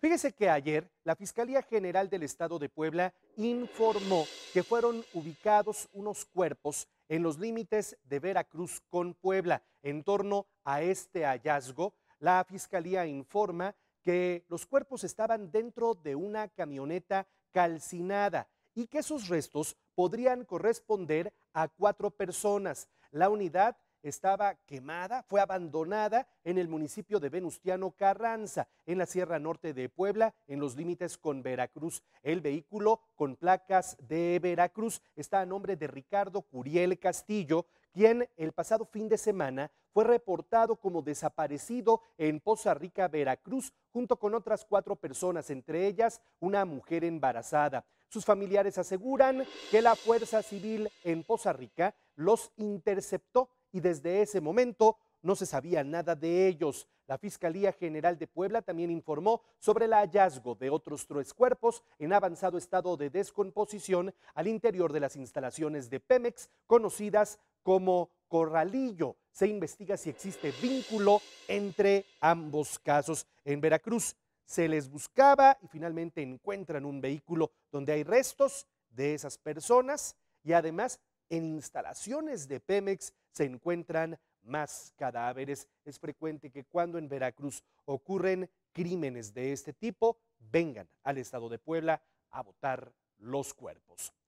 Fíjese que ayer la Fiscalía General del Estado de Puebla informó que fueron ubicados unos cuerpos en los límites de Veracruz con Puebla. En torno a este hallazgo, la Fiscalía informa que los cuerpos estaban dentro de una camioneta calcinada y que sus restos podrían corresponder a cuatro personas. La unidad estaba quemada, fue abandonada en el municipio de Venustiano Carranza, en la Sierra Norte de Puebla, en los límites con Veracruz. El vehículo con placas de Veracruz está a nombre de Ricardo Curiel Castillo, quien el pasado fin de semana fue reportado como desaparecido en Poza Rica, Veracruz, junto con otras cuatro personas, entre ellas una mujer embarazada. Sus familiares aseguran que la Fuerza Civil en Poza Rica los interceptó y desde ese momento no se sabía nada de ellos. La Fiscalía General de Puebla también informó sobre el hallazgo de otros tres cuerpos en avanzado estado de descomposición al interior de las instalaciones de Pemex, conocidas como Corralillo. Se investiga si existe vínculo entre ambos casos. En Veracruz se les buscaba y finalmente encuentran un vehículo donde hay restos de esas personas y además en instalaciones de Pemex se encuentran más cadáveres. Es frecuente que cuando en Veracruz ocurren crímenes de este tipo, vengan al estado de Puebla a botar los cuerpos.